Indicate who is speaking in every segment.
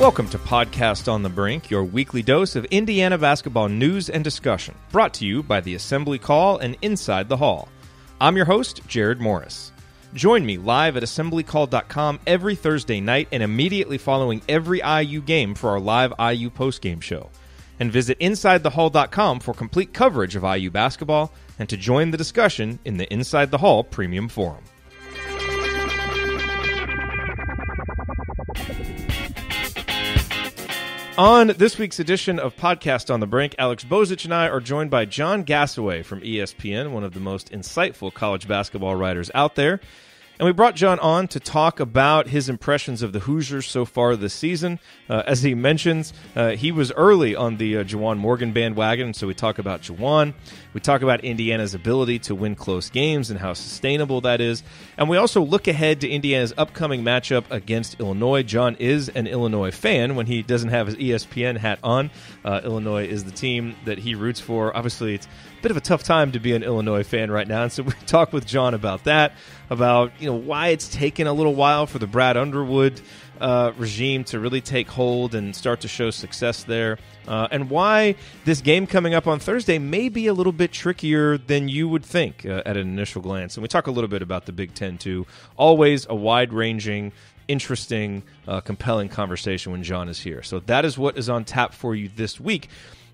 Speaker 1: Welcome to Podcast on the Brink, your weekly dose of Indiana basketball news and discussion, brought to you by the Assembly Call and Inside the Hall. I'm your host, Jerod Morris. Join me live at assemblycall.com every Thursday night and immediately following every IU game for our live IU postgame show. And visit InsideTheHall.com for complete coverage of IU basketball and to join the discussion in the Inside the Hall Premium Forum. On this week's edition of Podcast on the Brink, Alex Bozich and I are joined by John Gasaway from ESPN, one of the most insightful college basketball writers out there. And we brought John on to talk about his impressions of the Hoosiers so far this season. Uh, as he mentions, uh, he was early on the uh, Juwan Morgan bandwagon, so we talk about Juwan. We talk about Indiana's ability to win close games and how sustainable that is. And we also look ahead to Indiana's upcoming matchup against Illinois. John is an Illinois fan when he doesn't have his ESPN hat on. Uh, Illinois is the team that he roots for. Obviously, it's bit of a tough time to be an Illinois fan right now, and so we talk with John about that, about you know why it's taken a little while for the Brad Underwood uh, regime to really take hold and start to show success there, uh, and why this game coming up on Thursday may be a little bit trickier than you would think uh, at an initial glance. And we talk a little bit about the Big Ten too. Always a wide ranging interesting, uh, compelling conversation when John is here. So that is what is on tap for you this week.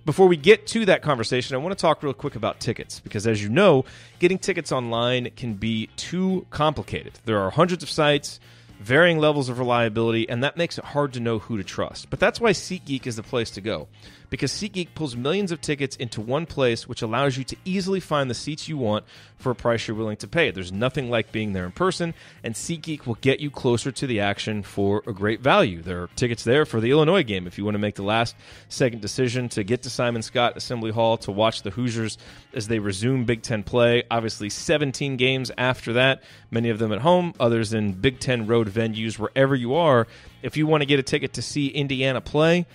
Speaker 1: Before we get to that conversation, I want to talk real quick about tickets because, as you know, getting tickets online can be too complicated. There are hundreds of sites, varying levels of reliability, and that makes it hard to know who to trust. But that's why SeatGeek is the place to go because SeatGeek pulls millions of tickets into one place, which allows you to easily find the seats you want for a price you're willing to pay. There's nothing like being there in person, and SeatGeek will get you closer to the action for a great value. There are tickets there for the Illinois game if you want to make the last second decision to get to Simon Skjodt Assembly Hall to watch the Hoosiers as they resume Big Ten play. Obviously, 17 games after that, many of them at home, others in Big Ten road venues, wherever you are. If you want to get a ticket to see Indiana play,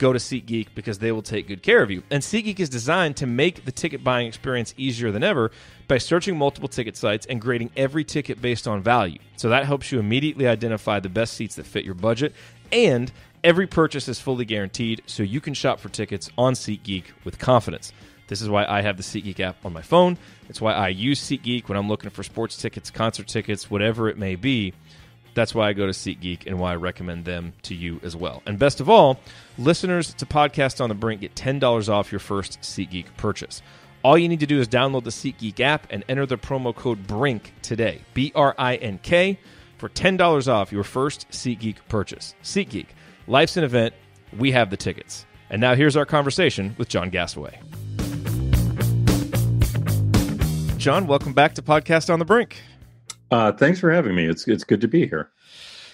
Speaker 1: go to SeatGeek because they will take good care of you. And SeatGeek is designed to make the ticket buying experience easier than ever by searching multiple ticket sites and grading every ticket based on value. So that helps you immediately identify the best seats that fit your budget. And every purchase is fully guaranteed, so you can shop for tickets on SeatGeek with confidence. This is why I have the SeatGeek app on my phone. It's why I use SeatGeek when I'm looking for sports tickets, concert tickets, whatever it may be. That's why I go to SeatGeek and why I recommend them to you as well. And best of all, listeners to Podcast on the Brink get $10 off your first SeatGeek purchase. All you need to do is download the SeatGeek app and enter the promo code BRINK today, B R I N K, for $10 off your first SeatGeek purchase. SeatGeek, life's an event. We have the tickets. And now here's our conversation with John Gasaway. John, welcome back to Podcast on the Brink.
Speaker 2: Uh, thanks for having me. It's it's good to be here.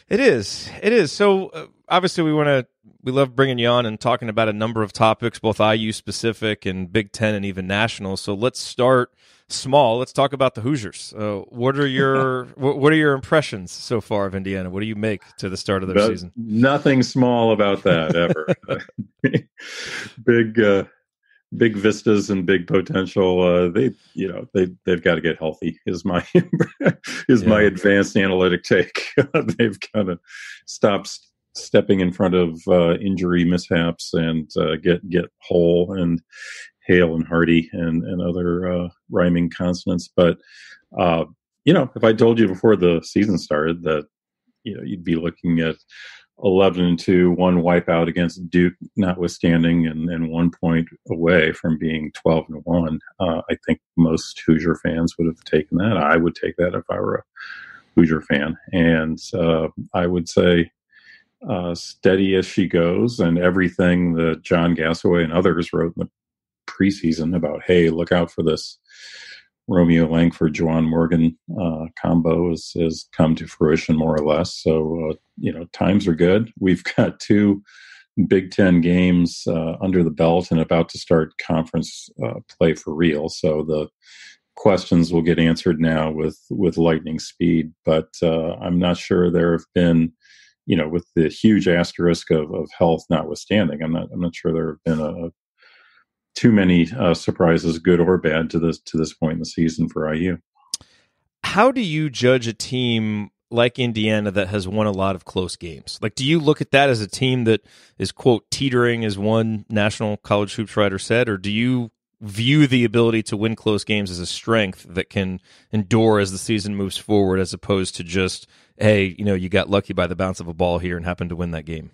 Speaker 1: It is. It is. So uh, obviously, we want to. We love bringing you on and talking about a number of topics, both IU specific and Big Ten and even national. So let's start small. Let's talk about the Hoosiers. Uh, what are your what, what, are your impressions so far of Indiana? What do you make to the start of their season?
Speaker 2: Nothing small about that ever. Big. Uh, big vistas and big potential. Uh, they, you know, they they've got to get healthy. Is my is yeah. my advanced analytic take. they've got to stop stepping in front of uh, injury mishaps and uh, get get whole and hale and hearty and and other uh, rhyming consonants. But uh, you know, if I told you before the season started that you know you'd be looking at 11 and 2, one wipeout against Duke, notwithstanding, and, and one point away from being 12 and 1. Uh, I think most Hoosier fans would have taken that. I would take that if I were a Hoosier fan. And uh, I would say, uh, steady as she goes, and everything that John Gasaway and others wrote in the preseason about, hey, look out for this Romeo Langford, Juwan Morgan uh, combo has, has come to fruition more or less. So, uh, you know, times are good. We've got two Big Ten games uh, under the belt and about to start conference uh, play for real. So the questions will get answered now with, with lightning speed. But uh, I'm not sure there have been, you know, with the huge asterisk of, of health notwithstanding, I'm not, I'm not sure there have been a, too many uh, surprises, good or bad, to this to this point in the season for IU.
Speaker 1: How do you judge a team like Indiana that has won a lot of close games? Like, do you look at that as a team that is quote teetering, as one national college hoops writer said, or do you view the ability to win close games as a strength that can endure as the season moves forward, as opposed to just hey, you know, you got lucky by the bounce of a ball here and happened to win that game?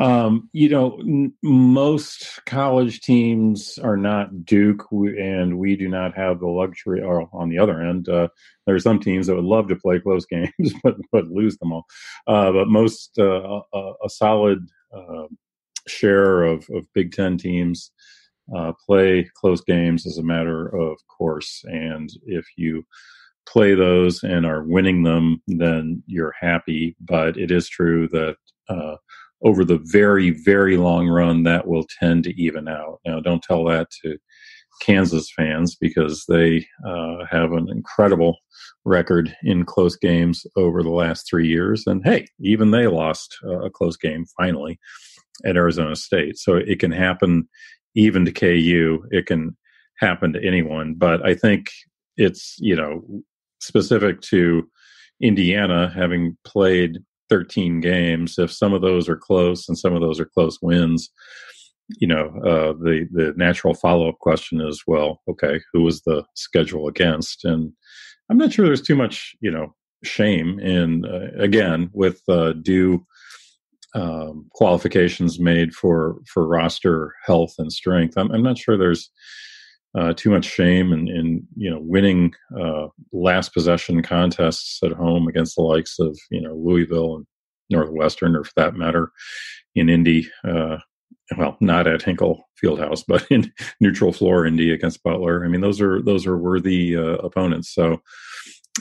Speaker 2: Um, you know, n- most college teams are not Duke, and we do not have the luxury. Or on the other end, uh, there are some teams that would love to play close games, but but lose them all. Uh, but most uh, a, a, solid uh, share of, of Big Ten teams uh, play close games as a matter of course, and if you play those and are winning them, then you're happy. But it is true that uh, over the very, very long run, that will tend to even out. Now, don't tell that to Kansas fans because they uh, have an incredible record in close games over the last three years. And hey, even they lost uh, a close game finally at Arizona State. So it can happen even to KU. It can happen to anyone. But I think it's, you know, specific to Indiana having played 13 games, if some of those are close and some of those are close wins, you know, uh, the the natural follow up question is, well, okay, who was the schedule against? And I'm not sure there's too much, you know, shame in uh, again with uh, due um, qualifications made for for roster health and strength. I'm, I'm not sure there's uh, too much shame in, in you know winning uh, last possession contests at home against the likes of you know Louisville and Northwestern, or for that matter, in Indy. Uh, well, not at Hinkle Fieldhouse, but in neutral floor Indy against Butler. I mean, those are those are worthy uh, opponents. So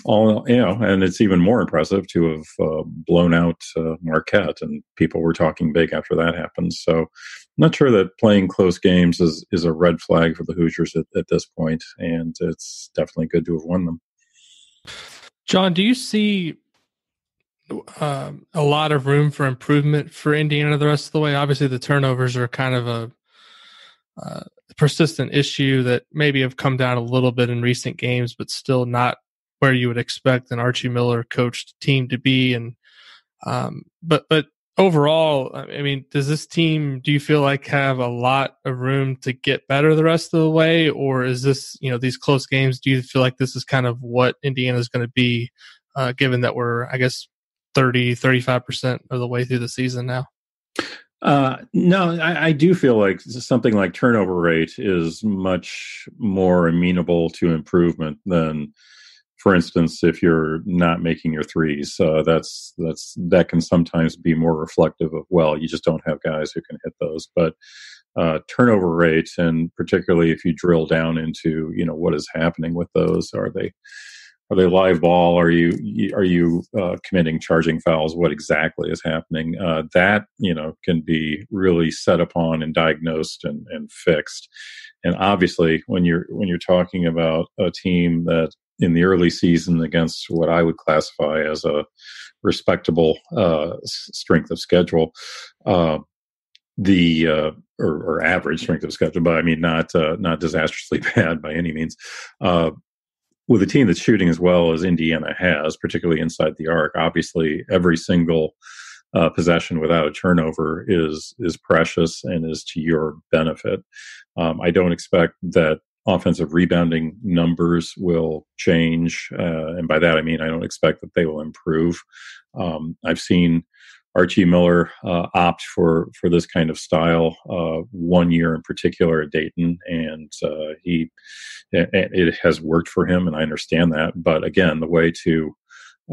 Speaker 2: all you know, and it's even more impressive to have uh, blown out uh, Marquette, and people were talking big after that happened. So, I'm not sure that playing close games is is a red flag for the Hoosiers at, at this point, and it's definitely good to have won them.
Speaker 3: John, do you see uh, a lot of room for improvement for Indiana the rest of the way? Obviously, the turnovers are kind of a uh, persistent issue that maybe have come down a little bit in recent games, but still not where you would expect an Archie Miller coached team to be. And um, but but overall, I mean, does this team do you feel like have a lot of room to get better the rest of the way, or is this you know these close games? Do you feel like this is kind of what Indiana is going to be, uh, given that we're I guess 30 35 percent of the way through the season now?
Speaker 2: Uh, no, I, I, do feel like something like turnover rate is much more amenable to improvement than for instance, if you're not making your threes, uh, that's that's that can sometimes be more reflective of well, you just don't have guys who can hit those. But uh, turnover rate, and particularly if you drill down into you know what is happening with those, are they are they live ball? Are you are you uh, committing charging fouls? What exactly is happening? Uh, that you know can be really set upon and diagnosed and, and fixed. And obviously, when you're when you're talking about a team that in the early season against what I would classify as a respectable uh, strength of schedule. Uh, the uh, or, or, average strength of schedule, but I mean not uh, not disastrously bad by any means. Uh, with a team that's shooting as well as Indiana has, particularly inside the arc, obviously every single uh, possession without a turnover is is precious and is to your benefit. Um, I don't expect that offensive rebounding numbers will change. Uh, and by that, I mean, I don't expect that they will improve. Um, I've seen Archie Miller uh, opt for, for this kind of style uh, one year in particular at Dayton, and uh, he it, it, has worked for him, and I understand that. But again, the way to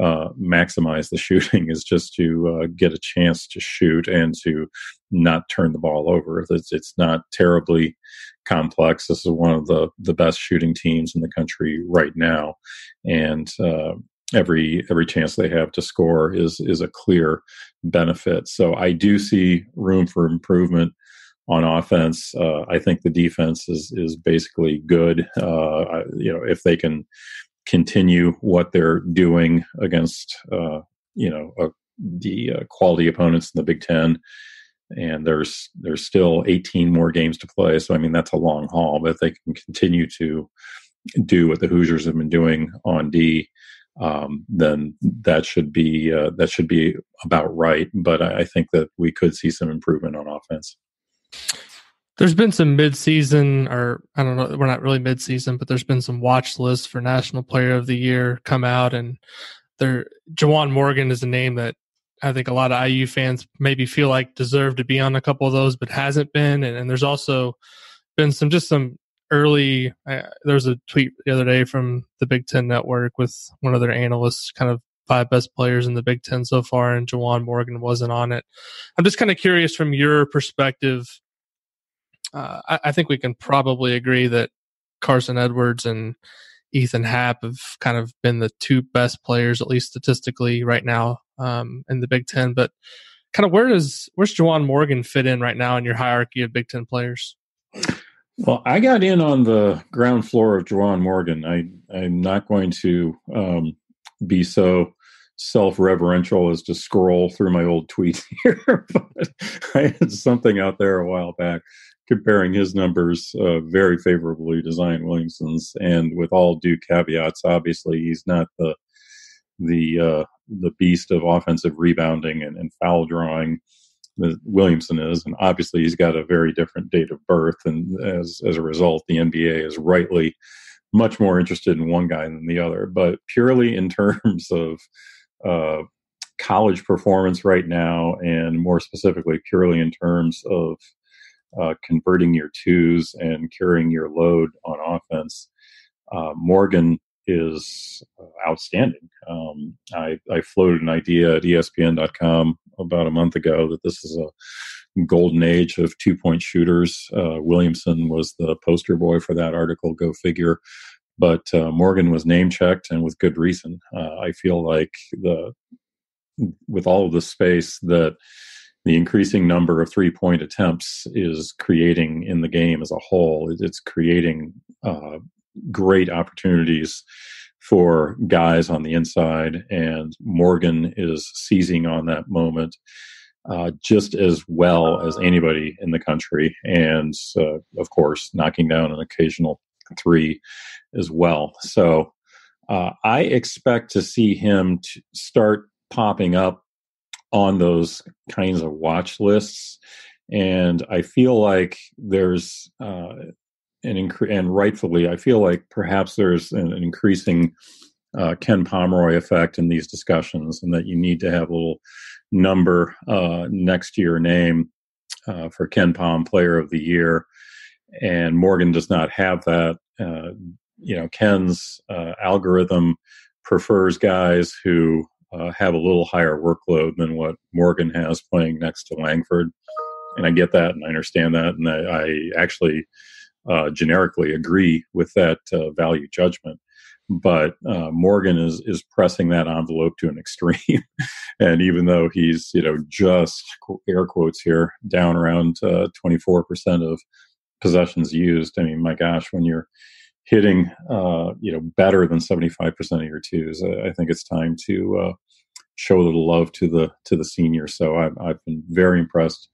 Speaker 2: uh, maximize the shooting is just to uh, get a chance to shoot and to not turn the ball over. It's, it's not terribly complex. This is one of the the best shooting teams in the country right now, and uh, every every chance they have to score is is a clear benefit. So I do see room for improvement on offense. Uh, I think the defense is is basically good. Uh, you know, if they can continue what they're doing against uh, you know uh, the uh, quality opponents in the Big Ten. And there's there's still 18 more games to play, so I mean that's a long haul. But if they can continue to do what the Hoosiers have been doing on D, um, then that should be uh, that should be about right. But I, I think that we could see some improvement on offense.
Speaker 3: There's been some mid-season, or I don't know, we're not really mid-season, but there's been some watch lists for National Player of the Year come out, and there, Juwan Morgan is a name that I think a lot of IU fans maybe feel like deserve to be on a couple of those, but hasn't been. And, and there's also been some just some early. Uh, there was a tweet the other day from the Big Ten Network with one of their analysts, kind of five best players in the Big Ten so far, and Juwan Morgan wasn't on it. I'm just kind of curious from your perspective uh, I, I, think we can probably agree that Carson Edwards and Ethan Happ have kind of been the two best players, at least statistically, right now um, in the Big Ten. But kind of where does where's Juwan Morgan fit in right now in your hierarchy of Big Ten players?
Speaker 2: Well, I got in on the ground floor of Juwan Morgan. I I'm not going to um, be so self-reverential as to scroll through my old tweets here, but I had something out there a while back comparing his numbers uh, very favorably to Zion Williamson's, and with all due caveats, obviously he's not the the uh, the beast of offensive rebounding and, and foul drawing that Williamson is, and obviously he's got a very different date of birth, and as as a result, the NBA is rightly much more interested in one guy than the other. But purely in terms of uh, college performance right now, and more specifically, purely in terms of uh, converting your twos and carrying your load on offense. Uh, Morgan is outstanding. Um, I, I, floated an idea at ESPN.com about a month ago that this is a golden age of two point shooters. Uh, Williamson was the poster boy for that article, go figure. But uh, Morgan was name checked and with good reason. Uh, I feel like the with all of the space that the increasing number of three point attempts is creating in the game as a whole. It's creating uh, great opportunities for guys on the inside, and Morgan is seizing on that moment uh, just as well as anybody in the country, and uh, of course, knocking down an occasional three as well. So uh, I expect to see him start popping up on those kinds of watch lists. And I feel like there's uh, an incre- and rightfully, I feel like perhaps there's an, an increasing uh, Ken Pomeroy effect in these discussions, and that you need to have a little number uh, next to your name uh, for KenPom Player of the Year. And Morgan does not have that. Uh, you know, Ken's uh, algorithm prefers guys who uh, have a little higher workload than what Morgan has playing next to Langford. And I get that and I understand that. And I, I actually uh, generically agree with that uh, value judgment. But uh, Morgan is is pressing that envelope to an extreme, and even though he's you know just air quotes here down around uh, twenty four percent of possessions used, I mean my gosh, when you're hitting uh, you know better than 75% of your twos. I think it's time to uh, show a little love to the to the seniors. So i've, I've been very impressed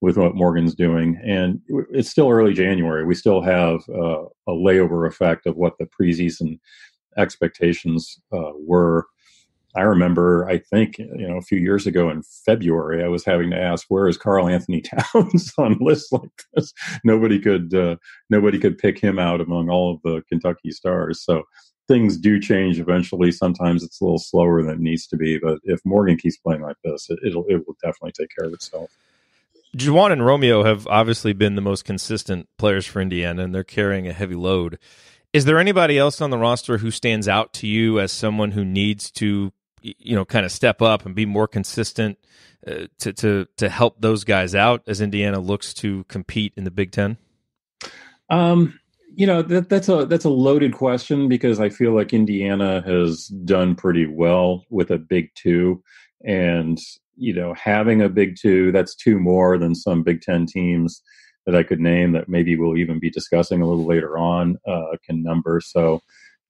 Speaker 2: with what morgan's doing. And it's still early january. We still have uh, a layover effect of what the preseason expectations uh, were I remember, I think, you know, a few years ago in February, I was having to ask, "Where is Karl-Anthony Towns on lists like this?" Nobody could, uh, nobody could pick him out among all of the Kentucky stars. So things do change eventually. Sometimes it's a little slower than it needs to be, but if Morgan keeps playing like this, it, will it will definitely take care of itself.
Speaker 1: Juwan and Romeo have obviously been the most consistent players for Indiana, and they're carrying a heavy load. Is there anybody else on the roster who stands out to you as someone who needs to you know kind of step up and be more consistent uh, to to to help those guys out as Indiana looks to compete in the Big Ten?
Speaker 2: Um, you know that that's a that's a loaded question because I feel like Indiana has done pretty well with a Big Two, and you know having a Big Two that's two more than some Big Ten teams that I could name that maybe we'll even be discussing a little later on uh, can number. So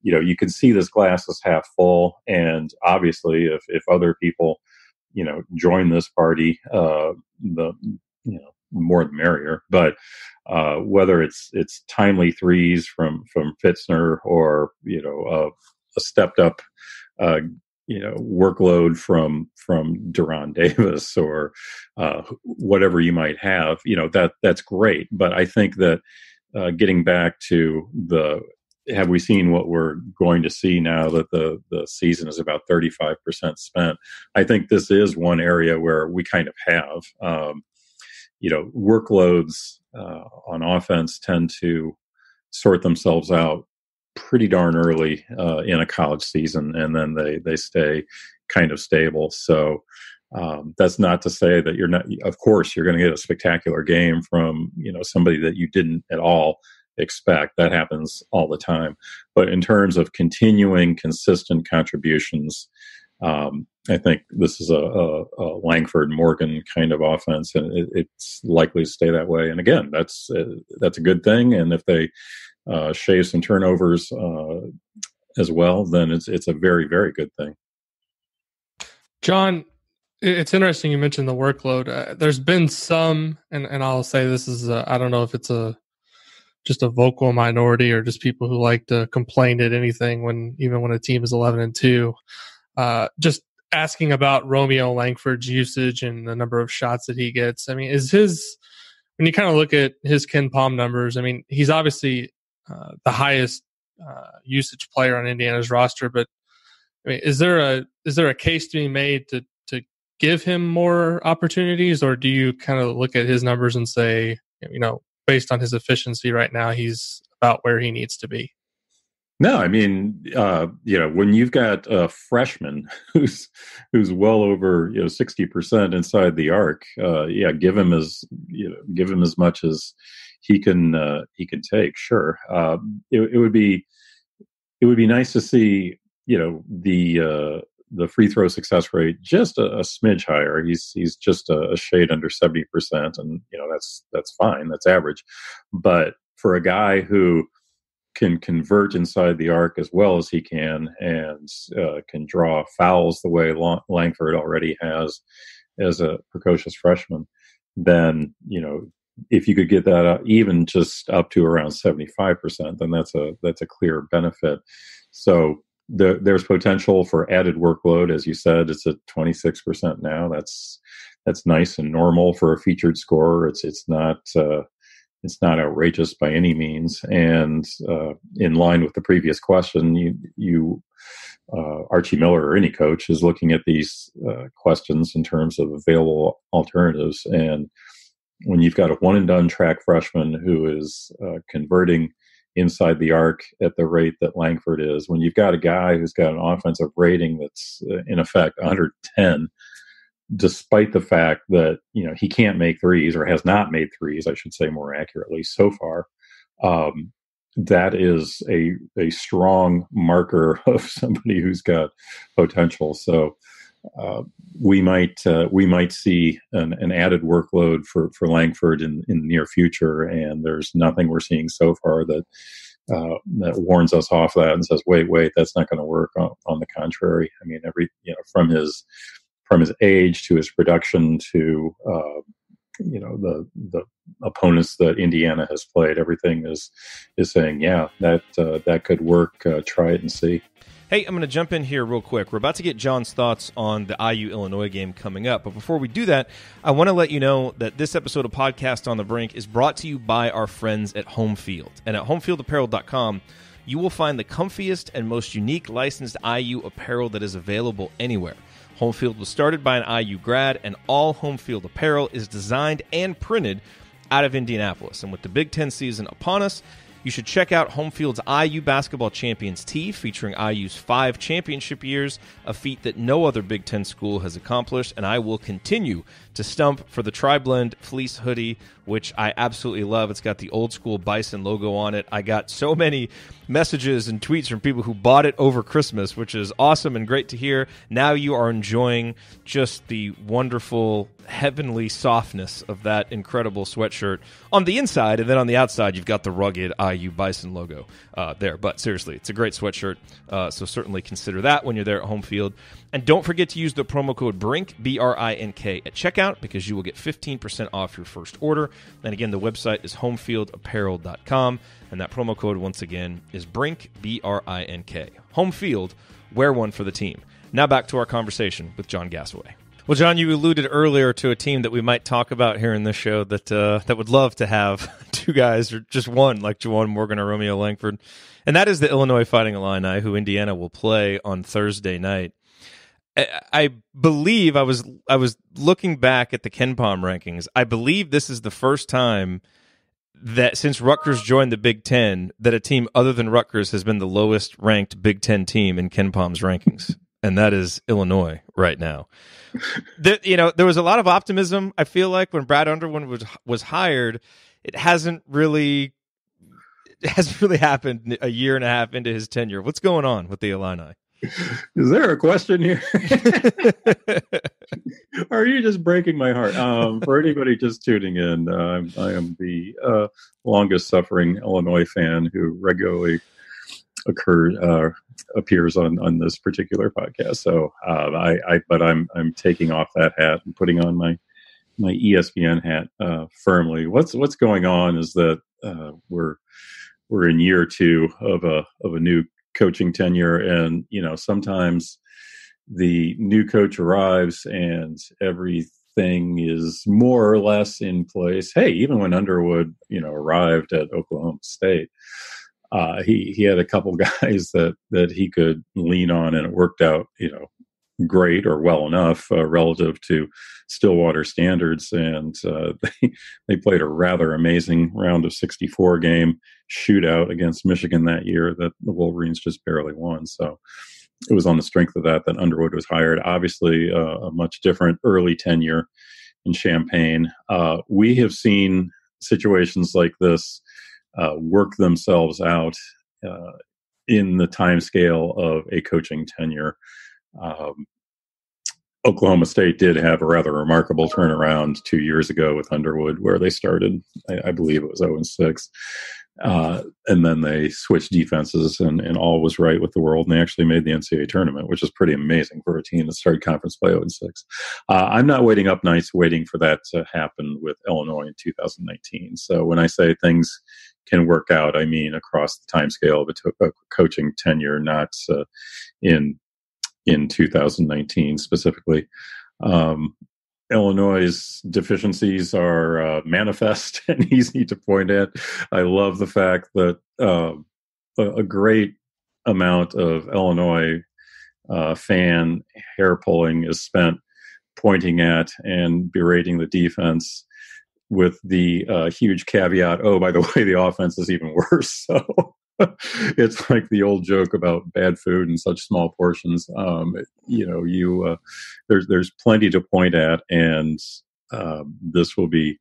Speaker 2: you know you can see this glass is half full and obviously if if other people you know join this party uh the you know more the merrier but uh whether it's it's timely threes from from Fitzner or you know uh, a stepped up uh, you know workload from from De'Ron Davis or uh, whatever you might have, you know that that's great. But I think that uh, getting back to the have we seen what we're going to see now that the the season is about 35% spent i think this is one area where we kind of have um, you know workloads uh, on offense tend to sort themselves out pretty darn early uh, in a college season, and then they they stay kind of stable. So um, that's not to say that you're not. Of course, you're going to get a spectacular game from you know somebody that you didn't at all expect. That happens all the time. But in terms of continuing consistent contributions, um, I think this is a, a, a, Langford Morgan kind of offense, and it, it's likely to stay that way. And again, that's uh, that's a good thing. And if they uh, shave some turnovers uh, as well, then it's it's a very very good thing.
Speaker 3: John, it's interesting you mentioned the workload. Uh, there's been some, and and I'll say this is I don't know if it's a just a vocal minority or just people who like to complain at anything when even when a team is 11 and 2 uh, just asking about Romeo Langford's usage and the number of shots that he gets. I mean, is his when you kind of look at his KenPom numbers? I mean, he's obviously uh, the highest uh, usage player on Indiana's roster, but I mean, is there a is there a case to be made to to give him more opportunities, or do you kind of look at his numbers and say, you know, based on his efficiency right now, he's about where he needs to be?
Speaker 2: No, I mean, uh, you know, when you've got a freshman who's who's well over you know sixty percent inside the arc, uh, yeah, give him as you know, give him as much as he can uh, he can take. Sure, uh, it, it, would be it would be nice to see you know the uh, the free throw success rate just a, a smidge higher. He's he's just a, a shade under seventy percent, and you know that's that's fine. That's average, but for a guy who can convert inside the arc as well as he can and uh, can draw fouls the way Langford already has as a precocious freshman, then you know if you could get that up, even just up to around seventy five percent, then that's a that's a clear benefit. So the, there's potential for added workload, as you said. It's at twenty six percent now. That's that's nice and normal for a featured scorer. It's it's not uh, it's not outrageous by any means. And uh, in line with the previous question, you, you uh, Archie Miller or any coach is looking at these uh, questions in terms of available alternatives. And when you've got a one and done track freshman who is uh, converting inside the arc at the rate that Langford is, when you've got a guy who's got an offensive rating that's uh, in effect 110 despite the fact that you know he can't make threes or has not made threes, I should say more accurately so far. Um, that is a a strong marker of somebody who's got potential. So uh, we might uh, we might see an, an, added workload for for Langford in in the near future, and there's nothing we're seeing so far that. Uh, that warns us off that and says, "Wait, wait, that's not going to work." On, on, the contrary, I mean, every you know, from his from his age to his production to uh, you know the the opponents that Indiana has played. Everything is is saying, yeah, that uh, that could work. Uh, try it and see.
Speaker 1: Hey, I'm going to jump in here real quick. We're about to get John's thoughts on the IU Illinois game coming up. But before we do that, I want to let you know that this episode of Podcast on the Brink is brought to you by our friends at Homefield. And at homefieldapparel.com, you will find the comfiest and most unique licensed IU apparel that is available anywhere. Homefield was started by an IU grad, and all Homefield apparel is designed and printed out of Indianapolis. And with the Big Ten season upon us, you should check out Homefield's IU Basketball Champions tee featuring IU's five championship years, a feat that no other Big Ten school has accomplished. And I will continue to stump for the Tri Blend fleece hoodie, which I absolutely love. It's got the old school Bison logo on it. I got so many messages and tweets from people who bought it over Christmas, which is awesome and great to hear. Now you are enjoying just the wonderful, heavenly softness of that incredible sweatshirt on the inside, and then on the outside, you've got the rugged IU Bison logo uh, there. But seriously, it's a great sweatshirt, uh, so certainly consider that when you're there at Homefield. And don't forget to use the promo code BRINK, B R I N K, at checkout because you will get 15% off your first order. And again, the website is homefieldapparel.com. And that promo code, once again, is BRINK, B R I N K. Homefield, wear one for the team. Now back to our conversation with John Gasaway. Well, John, you alluded earlier to a team that we might talk about here in this show that uh, that would love to have two guys or just one like Juwan Morgan or Romeo Langford, and that is the Illinois Fighting Illini, who Indiana will play on Thursday night. I, believe I was I was looking back at the KenPom rankings. I believe this is the first time that since Rutgers joined the Big Ten, that a team other than Rutgers has been the lowest ranked Big Ten team in KenPom's rankings, and that is Illinois right now the, you know, there was a lot of optimism. I feel like when Brad Underwood was was hired, it hasn't really it hasn't really happened a year and a half into his tenure. What's going on with the Illini?
Speaker 2: Is there a question here? are you just breaking my heart? Um, for anybody just tuning in, uh, I am the uh, longest suffering Illinois fan who regularly occurred uh, appears on on this particular podcast. So uh, I, I, but I'm I'm taking off that hat and putting on my my ESPN hat uh, firmly. What's what's going on is that uh, we're we're in year two of a of a new coaching tenure, and you know sometimes the new coach arrives and everything is more or less in place. Hey, even when Underwood you know arrived at Oklahoma State uh, he he had a couple guys that that he could lean on, and it worked out, you know, great or well enough uh, relative to Stillwater standards. And uh, they they played a rather amazing round of 64 game shootout against Michigan that year that the Wolverines just barely won. So it was on the strength of that that Underwood was hired. Obviously, uh, a much different early tenure in Champaign. Uh, we have seen situations like this uh, work themselves out uh, in the time scale of a coaching tenure. Um, Oklahoma State did have a rather remarkable turnaround two years ago with Underwood, where they started, I, I believe it was 0 and 6. Uh, and then they switched defenses, and, and all was right with the world. And they actually made the NCAA tournament, which is pretty amazing for a team that started conference play 0 and 6. Uh, I'm not waiting up nights waiting for that to happen with Illinois in 2019. So when I say things can work out. I mean, across the time scale of a, to- a coaching tenure, not uh, in in 2019 specifically. Um, Illinois' deficiencies are uh, manifest and easy to point at. I love the fact that uh, a, a, great amount of Illinois uh, fan hair pulling is spent pointing at and berating the defense with the uh, huge caveat oh by the way the offense is even worse so it's like the old joke about bad food in such small portions um, you know you uh, there's there's plenty to point at and uh, this will be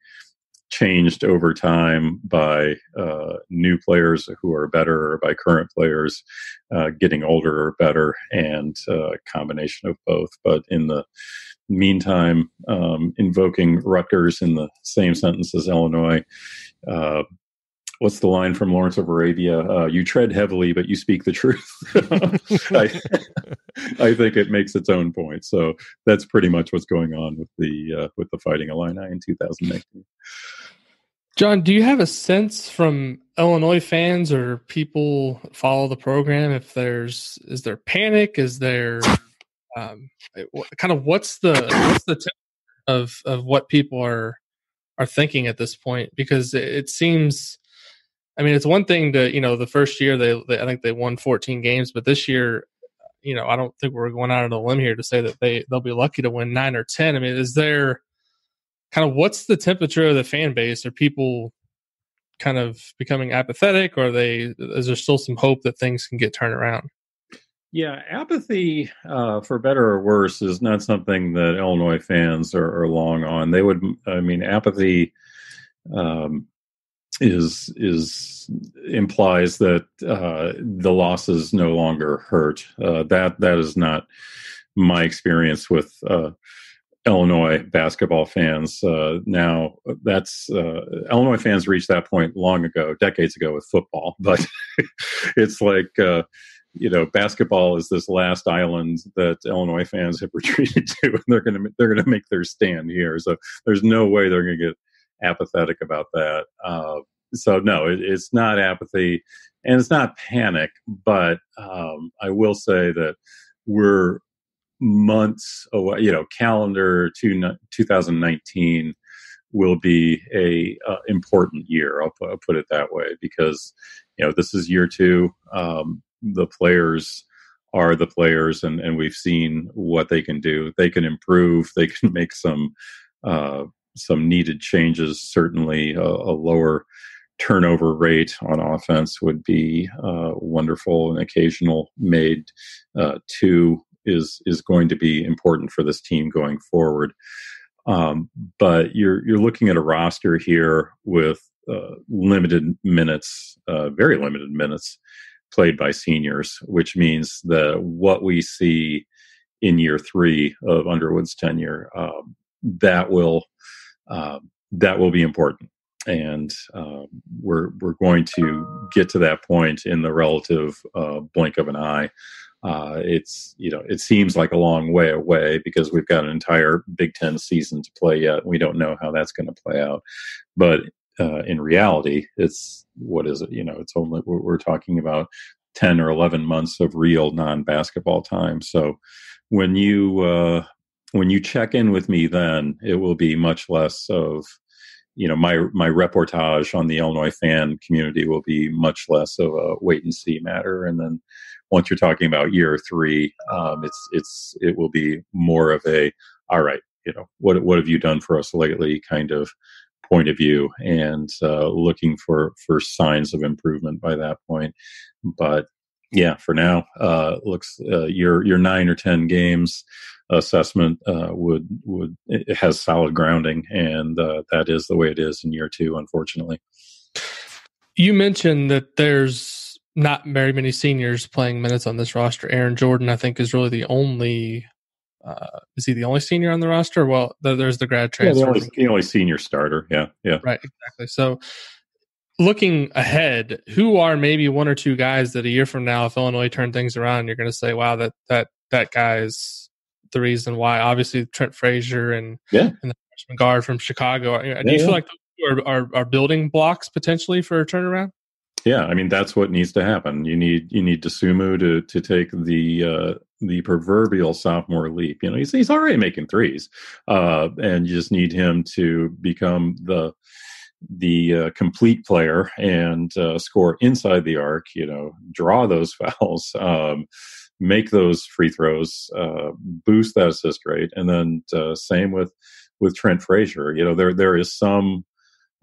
Speaker 2: changed over time by uh, new players who are better or by current players uh, getting older or better and uh, a combination of both but in the meantime, um, invoking Rutgers in the same sentence as Illinois. What's the line from Lawrence of Arabia? Uh, you tread heavily, but you speak the truth. I, I, think it makes its own point. So that's pretty much what's going on with the uh, with the Fighting Illini in 2019.
Speaker 3: John, do you have a sense from Illinois fans or people follow the program if there's is there panic? Is there um, kind of what's the what's the tip of of what people are are thinking at this point because it, seems I mean it's one thing to you know the first year they, they I think they won 14 games but this year you know I don't think we're going out on a limb here to say that they they'll be lucky to win 9 or 10 I mean is there kind of what's the temperature of the fan base? Are people kind of becoming apathetic or they is there still some hope that things can get turned around?
Speaker 2: Yeah, apathy, uh, for better or worse, is not something that Illinois fans are, are long on. They would, I mean, apathy um, is is implies that uh, the losses no longer hurt. Uh, that that is not my experience with uh, Illinois basketball fans. Uh, now, that's uh, Illinois fans reached that point long ago, decades ago, with football. But it's like uh, you know, basketball is this last island that Illinois fans have retreated to, and they're going to they're going to make their stand here. So there's no way they're going to get apathetic about that. Uh, so no, it, it's not apathy, and it's not panic. But um, I will say that we're months away. You know, calendar two, 2019 will be a uh, important year. I'll put, I'll put, it that way because you know this is year two. Um, the players are the players, and and we've seen what they can do. They can improve. They can make some uh, some needed changes. Certainly, a, a, lower turnover rate on offense would be uh, wonderful. An occasional made uh, two is is going to be important for this team going forward. Um, but you're you're looking at a roster here with uh, limited minutes, uh, very limited minutes played by seniors, which means that what we see in year three of Underwood's tenure, um, that will uh, that will be important, and uh, we're we're going to get to that point in the relative uh, blink of an eye. Uh, it's you know it seems like a long way away because we've got an entire Big Ten season to play yet. We don't know how that's going to play out, but uh, in reality, it's what is it? You know, it's only we're, talking about ten or eleven months of real non-basketball time. So when you uh, when you check in with me, then it will be much less of you know my my reportage on the Illinois fan community will be much less of a wait and see matter, and then once you're talking about year three, um, it's it's it will be more of a all right, you know, what what have you done for us lately kind of point of view, and uh, looking for for signs of improvement by that point. But yeah, for now, uh, looks uh, your your nine or ten games assessment uh, would would it has solid grounding, and uh, that is the way it is in year two, unfortunately.
Speaker 3: You mentioned that there's not very many seniors playing minutes on this roster. Aaron Jordan, I think, is really the only. Uh, is he the only senior on the roster? Well, there's the grad transfer.
Speaker 2: Yeah, the, only, the only senior starter. Yeah, yeah.
Speaker 3: Right, exactly. So, looking ahead, who are maybe one or two guys that a year from now, if Illinois turn things around, you're going to say, "Wow, that that that guy's the reason why." Obviously, Trent Frazier and
Speaker 2: yeah,
Speaker 3: and the freshman guard from Chicago. Do yeah, you feel yeah. like those are, are, are building blocks potentially for a turnaround?
Speaker 2: Yeah, I mean that's what needs to happen. You need you need Dosunmu to to take the uh, the proverbial sophomore leap. You know, he's he's already making threes, uh, and you just need him to become the the uh, complete player and uh, score inside the arc. You know, draw those fouls, um, make those free throws, uh, boost that assist rate, and then uh, same with with Trent Frazier. You know, there there is some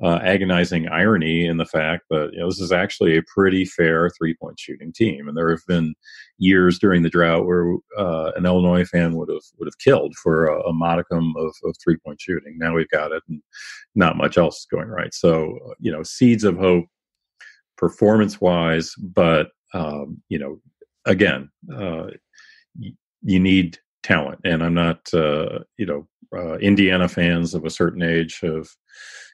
Speaker 2: uh, agonizing irony in the fact that you know, this is actually a pretty fair three point shooting team, and there have been years during the drought where uh, an Illinois fan would have would have killed for a, a modicum of, of three point shooting. Now we've got it, and not much else is going right. So you know, seeds of hope, performance wise, but um, you know, again, uh, y- you need talent, and I'm not uh, you know uh, Indiana fans of a certain age have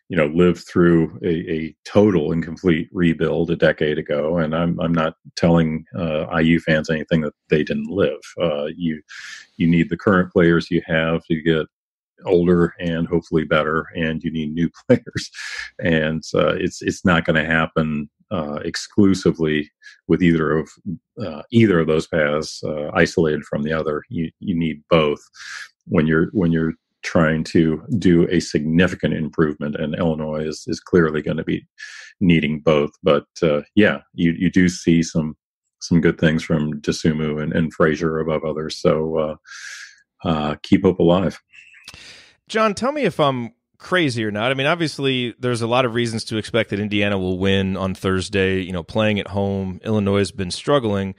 Speaker 2: you know lived through a, a, total and complete rebuild a decade ago and i'm i'm not telling uh, IU fans anything that they didn't live. Uh, you you need the current players you have to get older and hopefully better and you need new players. And uh, it's it's not going to happen uh, exclusively with either of uh, either of those paths uh, isolated from the other. You you need both. When you're when you're trying to do a significant improvement, and Illinois is, is clearly going to be needing both. But uh, yeah, you, you do see some some good things from Dosunmu and, and Frazier above others. So uh, uh, keep hope alive.
Speaker 1: John, tell me if I'm crazy or not. I mean, obviously, there's a lot of reasons to expect that Indiana will win on Thursday. You know, playing at home, Illinois has been struggling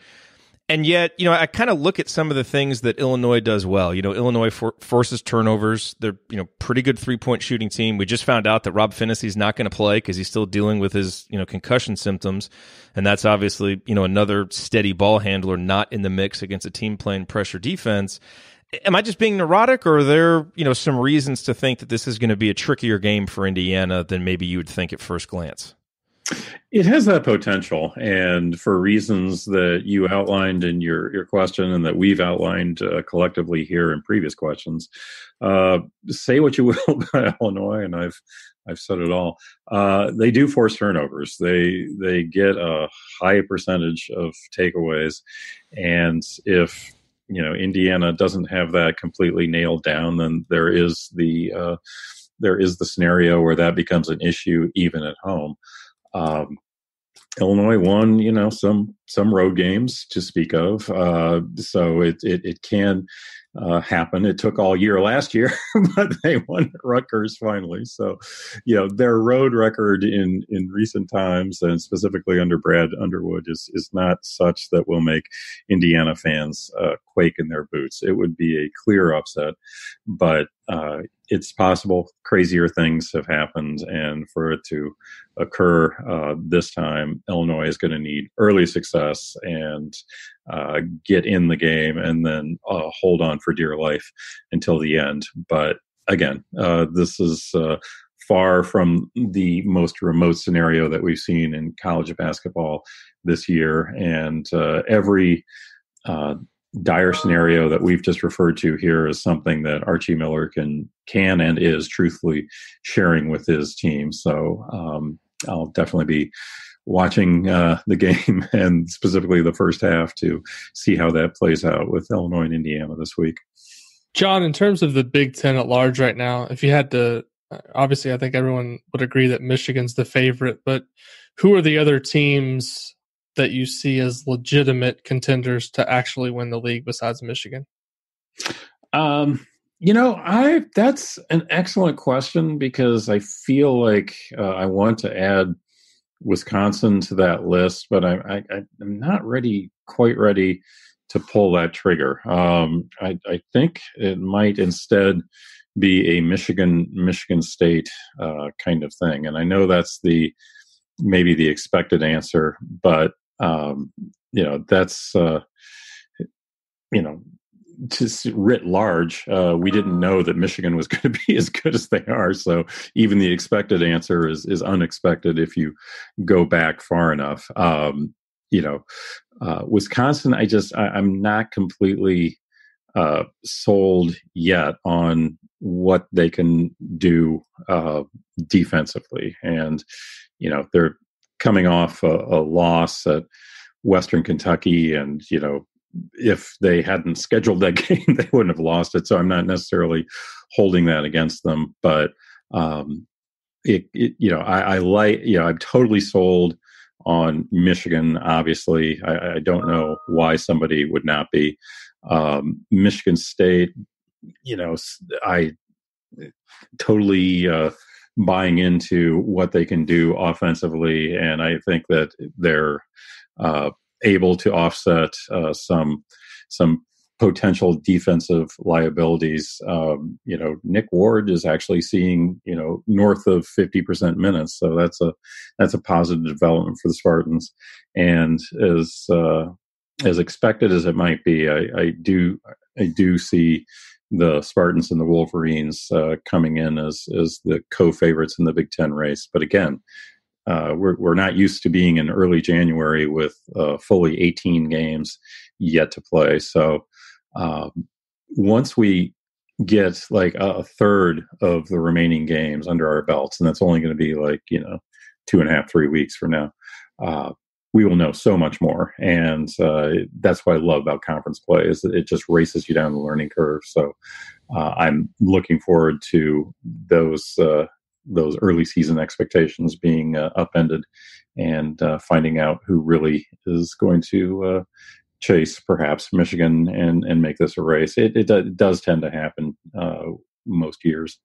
Speaker 1: and yet, you know, I kind of look at some of the things that Illinois does well. You know, Illinois for, forces turnovers. They're, you know, pretty good three point shooting team. We just found out that Rob Phinisee's not going to play because he's still dealing with his, you know, concussion symptoms. And that's obviously, you know, another steady ball handler not in the mix against a team playing pressure defense. Am I just being neurotic or are there, you know, some reasons to think that this is going to be a trickier game for Indiana than maybe you would think at first glance?
Speaker 2: It has that potential, and for reasons that you outlined in your your question, and that we've outlined uh, collectively here in previous questions. Uh, say what you will about Illinois, and I've I've said it all. Uh, they do force turnovers. They they get a high percentage of takeaways, and if you know Indiana doesn't have that completely nailed down, then there is the uh, there is the scenario where that becomes an issue even at home. Um, Illinois won, you know, some some road games to speak of, uh, so it, it it can uh, happen. It took all year last year, but they won at Rutgers finally. So, you know, their road record in in recent times, and specifically under Brad Underwood, is is not such that will make Indiana fans uh, quake in their boots. It would be a clear upset, but uh, it's possible crazier things have happened, and for it to occur uh, this time, Illinois is going to need early success and uh, get in the game, and then uh, hold on for dear life until the end. But again, uh, this is uh, far from the most remote scenario that we've seen in college basketball this year, and uh, every dire scenario that we've just referred to here is something that Archie Miller can can and is truthfully sharing with his team. So um, I'll definitely be watching uh, the game and specifically the first half to see how that plays out with Illinois and Indiana this week.
Speaker 3: John, in terms of the Big Ten at large right now, if you had to, obviously, I think everyone would agree that Michigan's the favorite, but who are the other teams that you see as legitimate contenders to actually win the league besides Michigan?
Speaker 2: Um, you know, I that's an excellent question because I feel like uh, I want to add Wisconsin to that list, but I, I'm not ready, quite ready to pull that trigger. Um, I, I think it might instead be a Michigan Michigan State uh, kind of thing, and I know that's the maybe the expected answer, but um, you know that's uh, you know just writ large, uh, we didn't know that Michigan was going to be as good as they are. So even the expected answer is is unexpected if you go back far enough. Um, you know, uh, Wisconsin, I just I, am not completely uh, sold yet on what they can do uh, defensively, and you know they're coming off a, a loss at Western Kentucky, and you know if they hadn't scheduled that game, they wouldn't have lost it. So I'm not necessarily holding that against them, but um, it, it, you know, I, I, like, you know, I'm totally sold on Michigan. Obviously, I, I don't know why somebody would not be. Um, Michigan State, you know, I totally uh, buying into what they can do offensively, and I think that they're uh, able to offset uh, some some potential defensive liabilities. Um, you know, Nick Ward is actually seeing you know north of fifty percent minutes, so that's a that's a positive development for the Spartans. And as uh, as expected as it might be, I, I do I do see the Spartans and the Wolverines uh, coming in as as the co-favorites in the Big Ten race. But again, uh, we're we're not used to being in early January with uh, fully 18 games yet to play. So um, once we get like a third of the remaining games under our belts, and that's only going to be like you know two and a half, three weeks from now. We will know so much more, and uh, that's what I love about conference play is it just races you down the learning curve. So uh, I'm looking forward to those uh, those early season expectations being uh, upended and uh, finding out who really is going to uh, chase perhaps Michigan and and make this a race. It, it, it does tend to happen most years.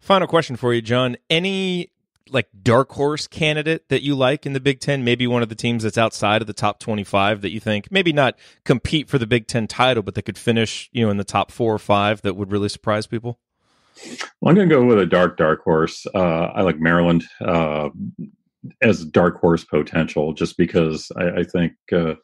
Speaker 1: Final question for you, John. Any like dark horse candidate that you like in the Big Ten? Maybe one of the teams that's outside of the top twenty-five that you think maybe not compete for the Big Ten title, but that could finish you know in the top four or five that would really surprise people.
Speaker 2: Well, I'm going to go with a dark, dark horse. Uh, I like Maryland uh, as dark horse potential, just because I, I think uh,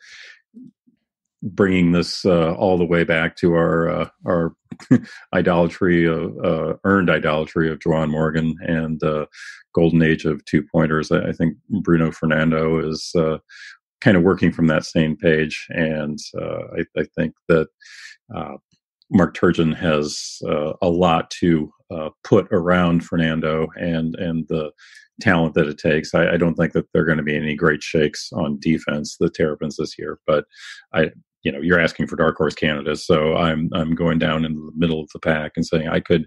Speaker 2: bringing this uh, all the way back to our uh, our idolatry uh, earned idolatry of Juwan Morgan and uh, golden age of two pointers. I, think Bruno Fernando is uh, kind of working from that same page, and uh, I, I, think that Mark Turgeon has a lot to put around Fernando and and the talent that it takes. I, I, don't think that they're going to be any great shakes on defense, the Terrapins this year. But I, you know, you're asking for dark horse candidates, so I'm I'm going down in the middle of the pack and saying I could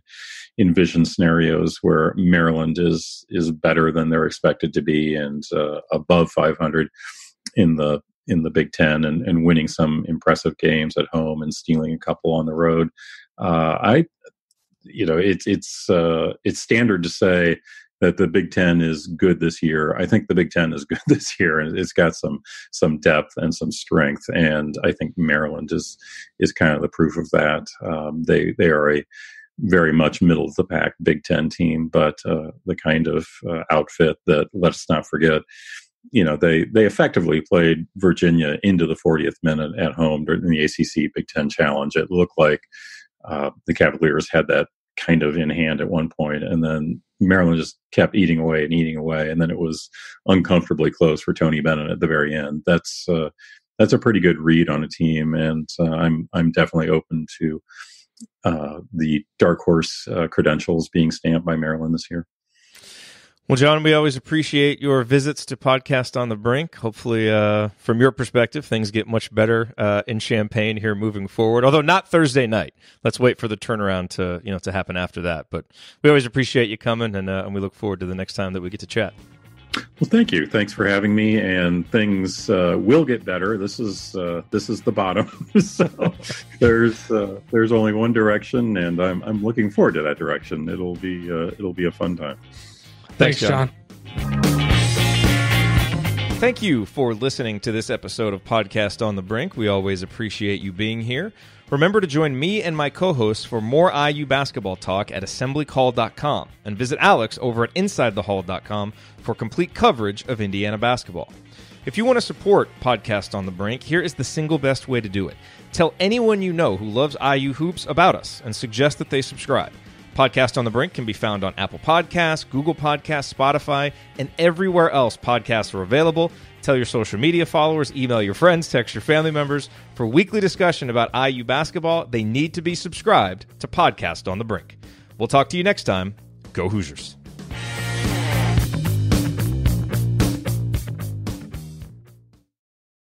Speaker 2: envision scenarios where Maryland is is better than they're expected to be and uh, above 500 in the in the Big Ten and, and winning some impressive games at home and stealing a couple on the road. Uh, I, you know, it's it's uh, it's standard to say that the Big Ten is good this year. I think the Big Ten is good this year, and it's got some some depth and some strength. And I think Maryland is is kind of the proof of that. Um, they they are a very much middle of the pack Big Ten team, but uh, the kind of uh, outfit that let's not forget. You know, they they effectively played Virginia into the 40th minute at home during the ACC Big Ten Challenge. It looked like uh, the Cavaliers had that kind of in hand at one point, and then Maryland just kept eating away and eating away, and then it was uncomfortably close for Tony Bennett at the very end. That's uh, that's a pretty good read on a team, and uh, I'm I'm definitely open to uh, the dark horse uh, credentials being stamped by Maryland this year.
Speaker 1: Well, John, we always appreciate your visits to Podcast on the Brink. Hopefully, uh, from your perspective, things get much better uh, in Champaign here moving forward. Although not Thursday night. Let's wait for the turnaround to you know to happen after that. But we always appreciate you coming, and, uh, and we look forward to the next time that we get to chat.
Speaker 2: Well, thank you. Thanks for having me. And things uh, will get better. This is uh, this is the bottom. so there's uh, there's only one direction, and I'm I'm looking forward to that direction. It'll be it'll be a fun time.
Speaker 3: Thanks, John.
Speaker 1: Thank you for listening to this episode of Podcast on the Brink. We always appreciate you being here. Remember to join me and my co hosts for more IU basketball talk at assemblycall.com and visit Alex over at insidethehall.com for complete coverage of Indiana basketball. If you want to support Podcast on the Brink, here is the single best way to do it. Tell anyone you know who loves IU hoops about us and suggest that they subscribe. Podcast on the Brink can be found on Apple Podcasts, Google Podcasts, Spotify, and everywhere else podcasts are available. Tell your social media followers, email your friends, text your family members. For weekly discussion about IU basketball, they need to be subscribed to Podcast on the Brink. We'll talk to you next time. Go Hoosiers.